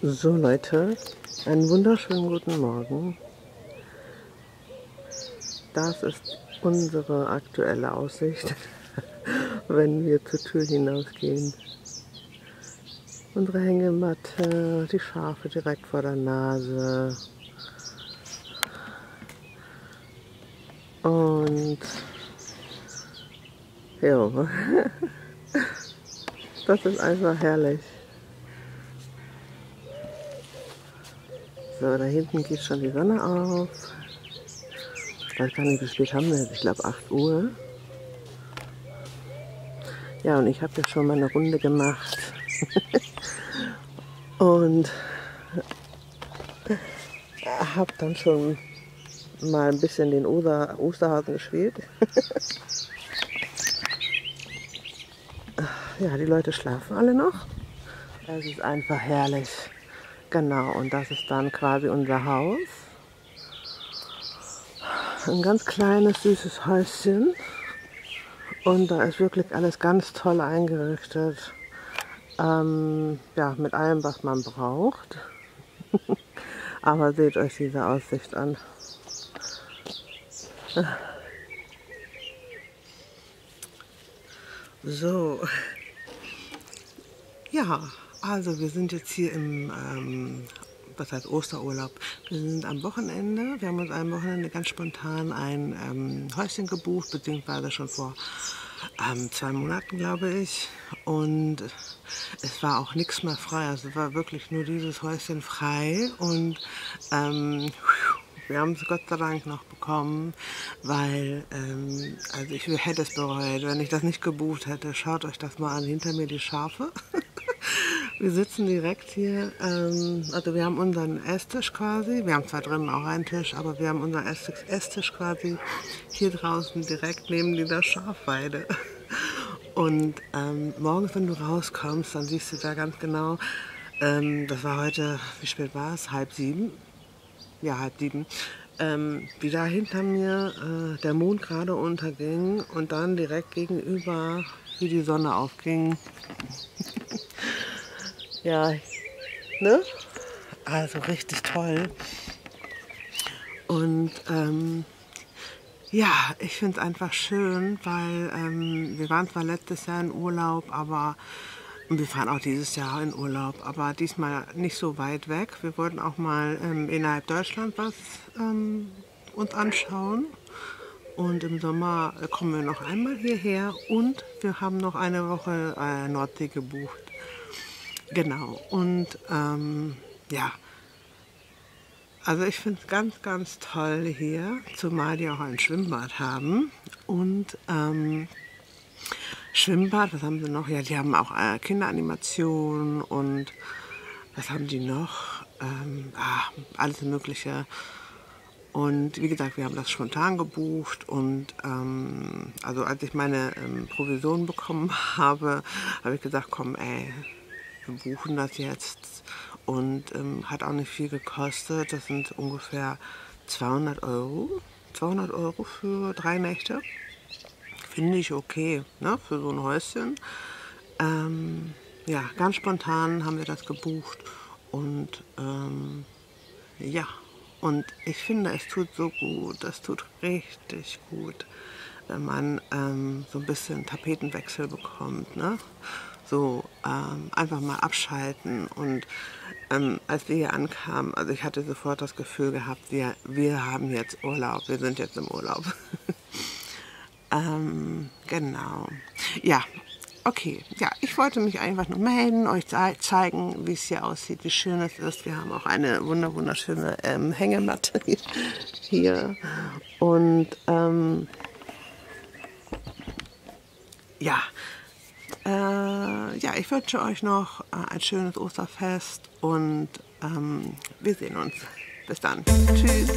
So Leute, einen wunderschönen guten Morgen. Das ist unsere aktuelle Aussicht, wenn wir zur Tür hinausgehen. Unsere Hängematte, die Schafe direkt vor der Nase. Und ja, das ist einfach herrlich. So, da hinten geht schon die Sonne auf. Ich weiß gar nicht, wie spät haben wir jetzt. Ich glaube 8 Uhr. Ja, und ich habe ja schon mal eine Runde gemacht. und habe dann schon mal ein bisschen den Oster, Osterhasen gespielt. ja, die Leute schlafen alle noch. Es ist einfach herrlich. Genau, und das ist dann quasi unser Haus. Ein ganz kleines, süßes Häuschen. Und da ist wirklich alles ganz toll eingerichtet. Ähm, ja, mit allem, was man braucht. Aber seht euch diese Aussicht an. So. Ja, also wir sind jetzt hier im, ähm, was heißt Osterurlaub. Wir sind am Wochenende. Wir haben uns am Wochenende ganz spontan ein ähm, Häuschen gebucht, beziehungsweise schon vor ähm, zwei Monaten, glaube ich. Und es war auch nichts mehr frei. Also war wirklich nur dieses Häuschen frei. Und ähm, wir haben es Gott sei Dank noch bekommen, weil ähm, also ich hätte es bereut, wenn ich das nicht gebucht hätte. Schaut euch das mal an, hinter mir die Schafe. Wir sitzen direkt hier, ähm, also wir haben unseren Esstisch quasi, wir haben zwar drinnen auch einen Tisch, aber wir haben unseren Esstisch quasi hier draußen direkt neben dieser Schafweide. Und ähm, morgens, wenn du rauskommst, dann siehst du da ganz genau, ähm, das war heute, wie spät war es? Halb sieben? Ja, halb sieben. Ähm, wie da hinter mir äh, der Mond gerade unterging und dann direkt gegenüber, wie die Sonne aufging. Ja, ne? Also richtig toll. Und ähm, ja, ich finde es einfach schön, weil ähm, wir waren zwar letztes Jahr in Urlaub, aber wir fahren auch dieses Jahr in Urlaub, aber diesmal nicht so weit weg. Wir wollten auch mal ähm, innerhalb Deutschland was ähm, uns anschauen. Und im Sommer kommen wir noch einmal hierher und wir haben noch eine Woche äh, Nordsee gebucht. Genau, und ähm, ja, also ich finde es ganz, ganz toll hier, zumal die auch ein Schwimmbad haben. Und ähm, Schwimmbad, was haben sie noch? Ja, die haben auch äh, Kinderanimation und was haben die noch? Ähm, ah, alles Mögliche. Und wie gesagt, wir haben das spontan gebucht und ähm, also als ich meine ähm, Provision bekommen habe, habe ich gesagt, komm ey, wir buchen das jetzt und ähm, hat auch nicht viel gekostet. Das sind ungefähr 200 Euro. 200 Euro für drei Nächte. Finde ich okay, ne, für so ein Häuschen. Ähm, ja, ganz spontan haben wir das gebucht und ähm, ja, und ich finde, es tut so gut, es tut richtig gut, wenn man ähm, so ein bisschen Tapetenwechsel bekommt. Ne? so ähm, einfach mal abschalten. Und ähm, als wir hier ankamen, also ich hatte sofort das Gefühl gehabt, wir, wir haben jetzt Urlaub, wir sind jetzt im Urlaub. ähm, genau. Ja, okay. Ja, ich wollte mich einfach nur melden, euch zeigen, wie es hier aussieht, wie schön es ist. Wir haben auch eine wunderschöne ähm, Hängematte hier. Und ähm, ja, äh, ja, ich wünsche euch noch äh, ein schönes Osterfest und ähm, wir sehen uns. Bis dann. Tschüss.